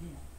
Yeah.